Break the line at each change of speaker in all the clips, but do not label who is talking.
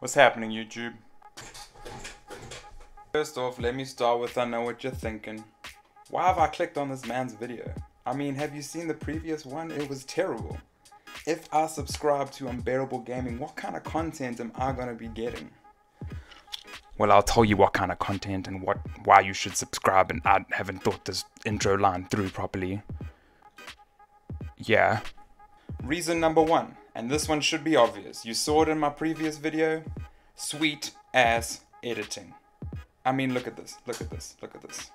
What's happening, YouTube? First off, let me start with I know what you're thinking. Why have I clicked on this man's video? I mean, have you seen the previous one? It was terrible. If I subscribe to Unbearable Gaming, what kind of content am I gonna be getting? Well, I'll tell you what kind of content and what why you should subscribe and I haven't thought this intro line through properly. Yeah. Reason number one, and this one should be obvious. You saw it in my previous video. Sweet ass editing. I mean, look at this, look at this, look at this.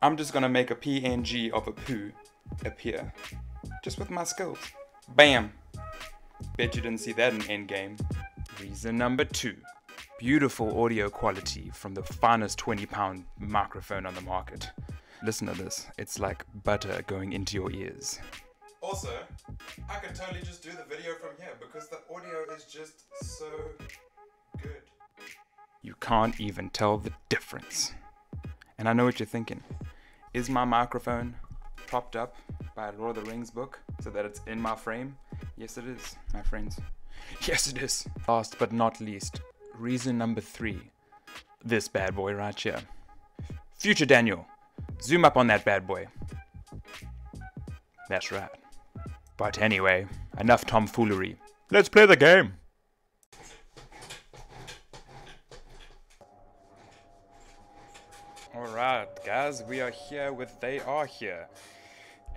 I'm just gonna make a PNG of a poo appear. Just with my skills. Bam! Bet you didn't see that in Endgame. Reason number two. Beautiful audio quality from the finest 20 pound microphone on the market. Listen to this, it's like butter going into your ears. Also, I could totally just do the video from here because the audio is just so good. You can't even tell the difference. And I know what you're thinking. Is my microphone propped up by Lord of the Rings book so that it's in my frame? Yes, it is, my friends. Yes, it is. Last but not least, reason number three. This bad boy right here. Future Daniel, zoom up on that bad boy. That's right. But anyway, enough tomfoolery. Let's play the game. Alright, guys, we are here with They Are Here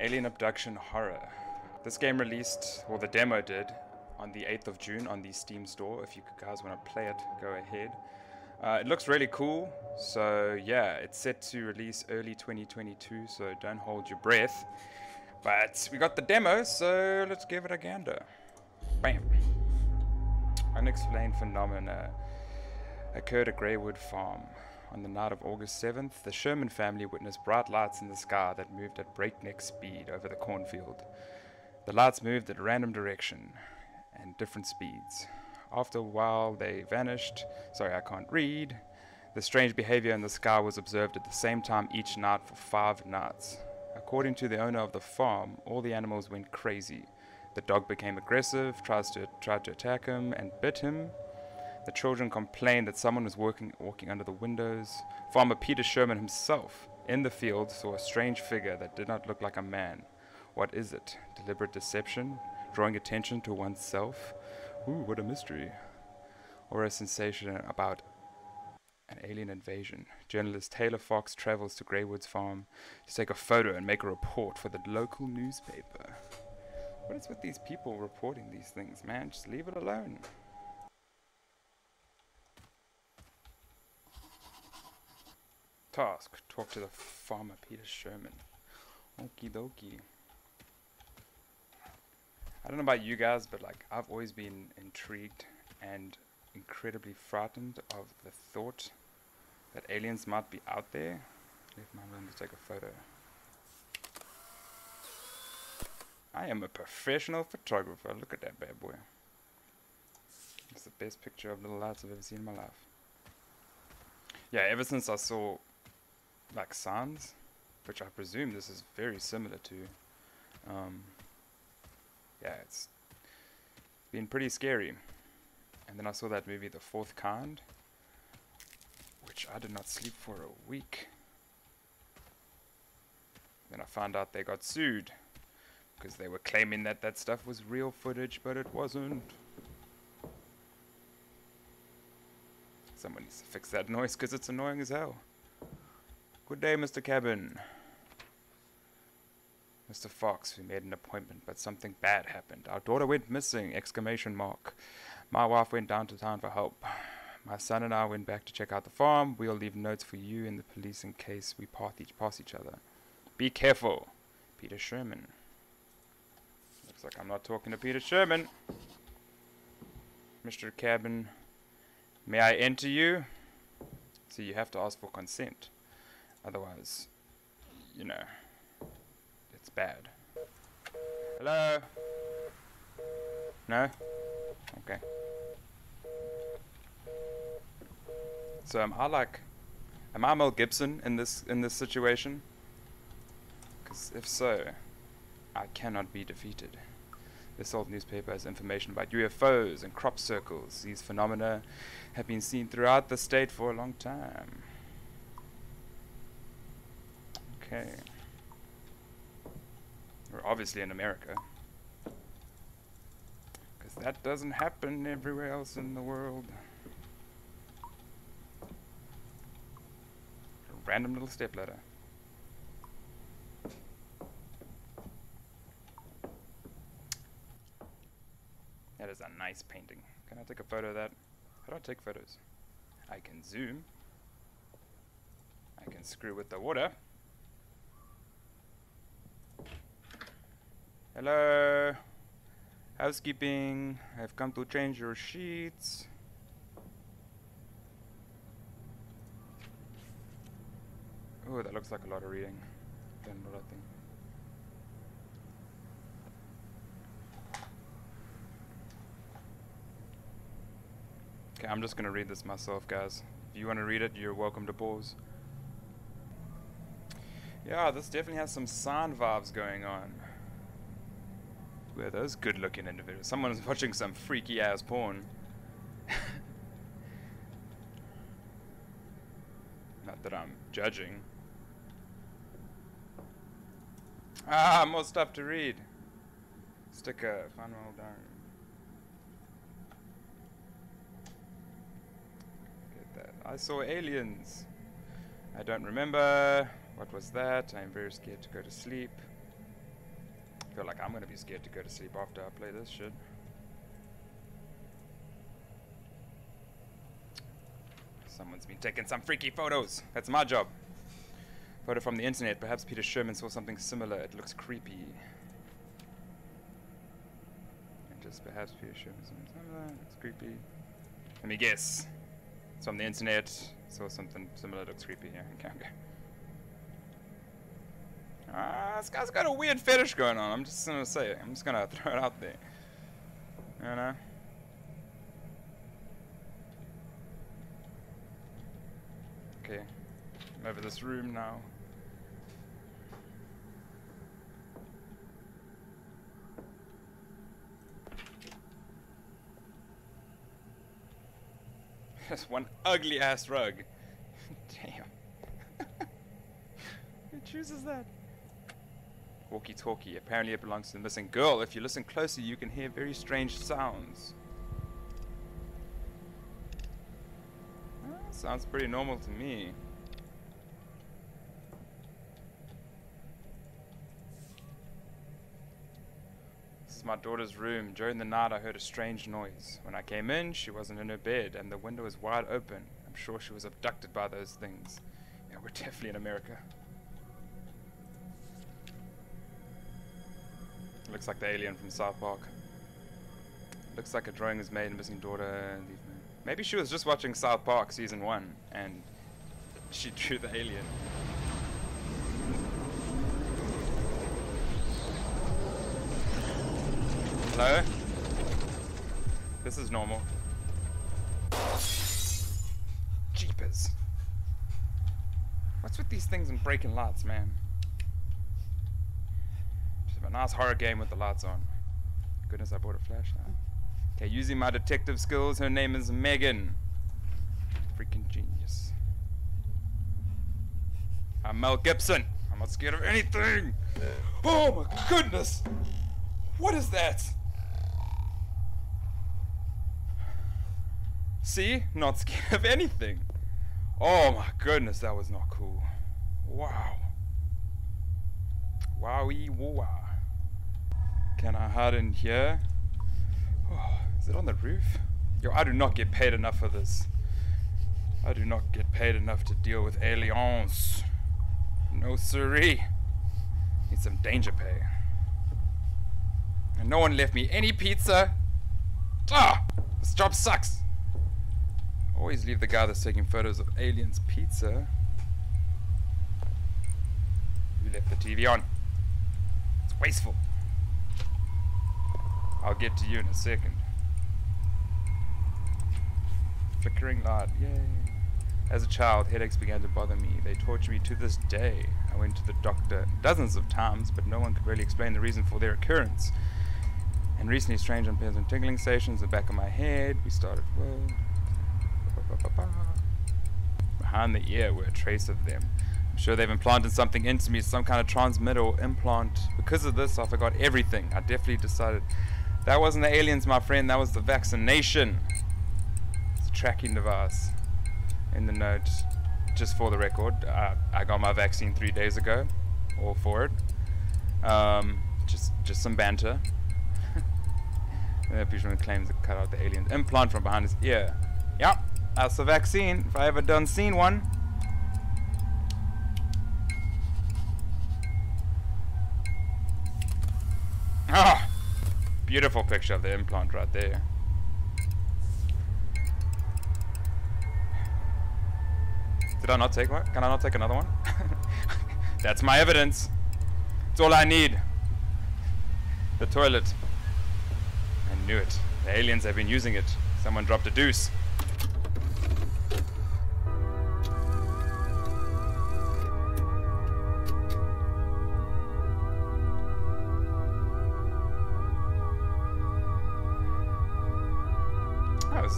Alien Abduction Horror. This game released, or the demo did, on the 8th of June on the Steam store. If you guys want to play it, go ahead. Uh, it looks really cool, so yeah, it's set to release early 2022, so don't hold your breath. But we got the demo, so let's give it a gander. Bam. Unexplained phenomena occurred at Greywood Farm. On the night of August 7th, the Sherman family witnessed bright lights in the sky that moved at breakneck speed over the cornfield. The lights moved at a random direction and different speeds. After a while, they vanished. Sorry, I can't read. The strange behavior in the sky was observed at the same time each night for five nights. According to the owner of the farm, all the animals went crazy. The dog became aggressive, tries to, tried to attack him, and bit him. The children complained that someone was working, walking under the windows. Farmer Peter Sherman himself, in the field, saw a strange figure that did not look like a man. What is it? Deliberate deception? Drawing attention to oneself? Ooh, what a mystery. Or a sensation about an alien invasion. Journalist Taylor Fox travels to Greywood's farm to take a photo and make a report for the local newspaper. What is with these people reporting these things, man? Just leave it alone. Task Talk to the farmer Peter Sherman. Okie dokie. I don't know about you guys, but like I've always been intrigued and incredibly frightened of the thought that aliens might be out there. Leave my room to take a photo. I am a professional photographer. Look at that bad boy. It's the best picture of little lights I've ever seen in my life. Yeah, ever since I saw like Signs, which I presume this is very similar to, um, yeah, it's been pretty scary. And then I saw that movie, The Fourth Kind, which I did not sleep for a week. Then I found out they got sued because they were claiming that that stuff was real footage, but it wasn't. Someone needs to fix that noise because it's annoying as hell. Good day, Mr. Cabin. Mr. Fox, we made an appointment, but something bad happened. Our daughter went missing! Exclamation mark. My wife went down to town for help. My son and I went back to check out the farm. We'll leave notes for you and the police in case we pass each, pass each other. Be careful. Peter Sherman. Looks like I'm not talking to Peter Sherman. Mr. Cabin, may I enter you? So you have to ask for consent. Otherwise, you know, it's bad. Hello? No? Okay. So am I like, am I Mel Gibson in this in this situation? Because if so, I cannot be defeated. This old newspaper has information about UFOs and crop circles. These phenomena have been seen throughout the state for a long time. Okay. We're obviously in America. Because that doesn't happen everywhere else in the world. A random little step ladder. That is a nice painting. Can I take a photo of that? How do I take photos? I can zoom. I can screw with the water. Hello. Housekeeping. I've come to change your sheets. Oh, that looks like a lot of reading. What I think. Okay, I'm just gonna read this myself, guys. If you want to read it, you're welcome to pause. Yeah, this definitely has some sound vibes going on. Who are those good-looking individuals? Someone's watching some freaky-ass porn. Not that I'm judging. Ah, more stuff to read. Sticker, fun well done. Get that. I saw aliens. I don't remember. What was that? I'm very scared to go to sleep. I feel like I'm gonna be scared to go to sleep after I play this shit. Someone's been taking some freaky photos. That's my job. Photo from the internet. Perhaps Peter Sherman saw something similar. It looks creepy. And just perhaps Peter Sherman saw something similar. It's creepy. Let me guess. It's from the internet. Saw something similar. Looks creepy. Yeah. Okay. Okay. Ah, this guy's got a weird fetish going on. I'm just gonna say it. I'm just gonna throw it out there. You know. Okay. I'm over this room now. Just one ugly ass rug. Damn. Who chooses that? Walkie talkie. Apparently it belongs to the missing girl. If you listen closely, you can hear very strange sounds. Well, sounds pretty normal to me. Is my daughter's room. During the night, I heard a strange noise. When I came in, she wasn't in her bed, and the window was wide open. I'm sure she was abducted by those things. Yeah, we're definitely in America. Looks like the alien from South Park. Looks like a drawing is made of missing daughter. Maybe she was just watching South Park season one and she drew the alien. Hello? This is normal. Jeepers. What's with these things and breaking lights, man? Just a nice horror game with the lights on. Goodness, I bought a flashlight. Okay, using my detective skills, her name is Megan. Freaking genius. I'm Mel Gibson. I'm not scared of anything. Oh my goodness. What is that? See? Not scared of anything. Oh my goodness, that was not cool. Wow. Wowie wah. Can I hide in here? Oh, is it on the roof? Yo, I do not get paid enough for this. I do not get paid enough to deal with aliens. No siree. Need some danger pay. And no one left me any pizza. Ah! This job sucks. Always leave the guy that's taking photos of aliens pizza. You left the TV on. It's wasteful. I'll get to you in a second. Flickering light, yay. As a child, headaches began to bother me. They torture me to this day. I went to the doctor dozens of times, but no one could really explain the reason for their occurrence. And recently, strange unpleasant tingling stations in the back of my head. We started. Whoa. Behind the ear were a trace of them. I'm sure they've implanted something into me, some kind of transmitter or implant. Because of this, I forgot everything. I definitely decided that wasn't the aliens, my friend. That was the vaccination. It's a tracking device. In the note, just for the record, uh, I got my vaccine three days ago. All for it. Um, just, just some banter. the Fisherman claims to cut out the alien implant from behind his ear. Yep, that's the vaccine. If I ever done seen one. Ah, beautiful picture of the implant right there. Did I not take one? Can I not take another one? That's my evidence. It's all I need. The toilet. I knew it. The aliens have been using it. Someone dropped a deuce.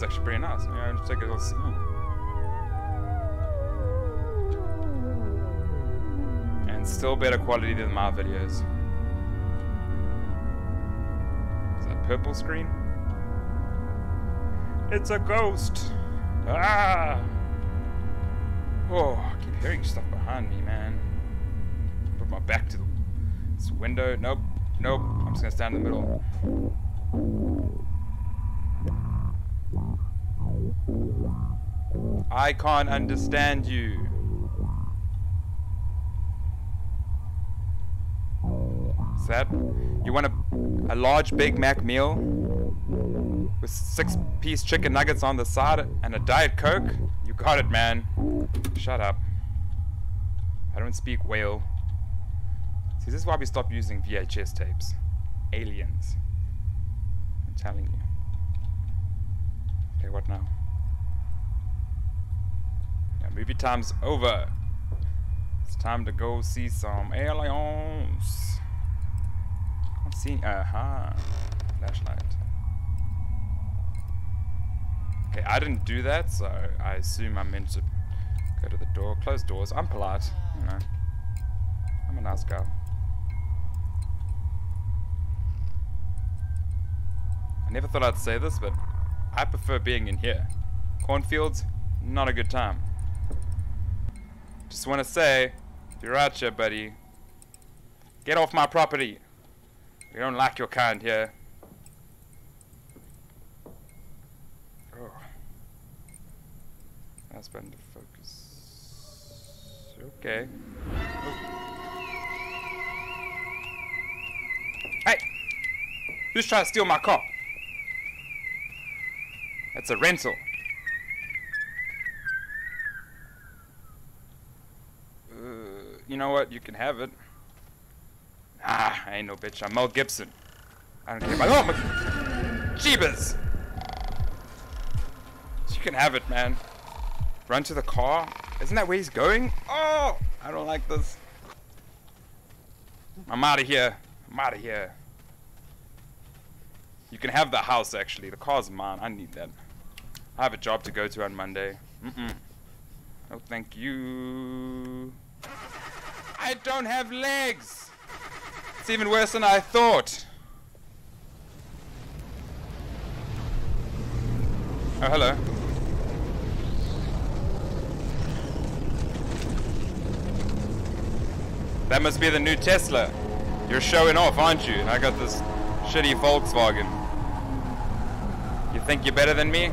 Is actually pretty nice. Yeah, I'll take a little. Ooh. And still better quality than my videos. Is that purple screen? It's a ghost! Ah! Oh, I keep hearing stuff behind me, man. Put my back to the window. Nope. Nope. I'm just gonna stand in the middle. I can't understand you. Is that you want a a large Big Mac meal with six piece chicken nuggets on the side and a Diet Coke? You got it, man. Shut up. I don't speak whale. See, this is why we stopped using VHS tapes. Aliens. I'm telling you. Okay, what now? Movie time's over. It's time to go see some aliens. I'm seeing. Aha. Flashlight. Okay, I didn't do that, so I assume I'm meant to go to the door. Close doors. I'm polite. You know. I'm a nice guy. I never thought I'd say this, but I prefer being in here. Cornfields, not a good time. Just want to say, you're out here, buddy, get off my property. We don't like your kind here. Oh. That's been to focus. Okay. Oh. Hey! Who's trying to steal my car? That's a rental. Uh, you know what? You can have it. Ah, I ain't no bitch. I'm Mel Gibson. I don't care about. Oh my. Jeebus! You can have it, man. Run to the car. Isn't that where he's going? Oh! I don't like this. I'm out of here. I'm out of here. You can have the house, actually. The car's mine. I need that. I have a job to go to on Monday. Mm-mm. Oh, thank you. I don't have legs! It's even worse than I thought. Oh, hello. That must be the new Tesla. You're showing off, aren't you? I got this shitty Volkswagen. You think you're better than me?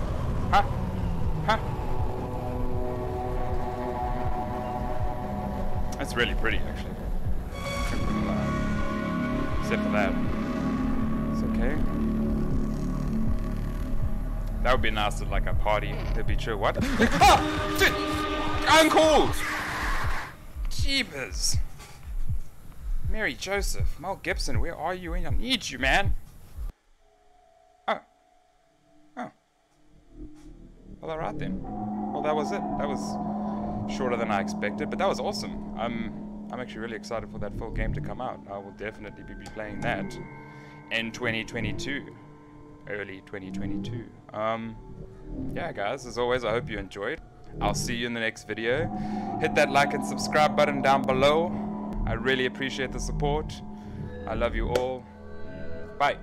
That's really pretty, actually. Except for that. It's okay. That would be nice at like a party. That'd be true. What? ah! Dude! Uncle! Jeepers. Mary Joseph, Mel Gibson, where are you? I need you, man. Oh. Oh. Well, alright then. Well, that was it. That was shorter than I expected, but that was awesome. I'm, I'm actually really excited for that full game to come out. I will definitely be playing that in 2022, early 2022. Um, yeah, guys, as always, I hope you enjoyed. I'll see you in the next video. Hit that like and subscribe button down below. I really appreciate the support. I love you all. Bye.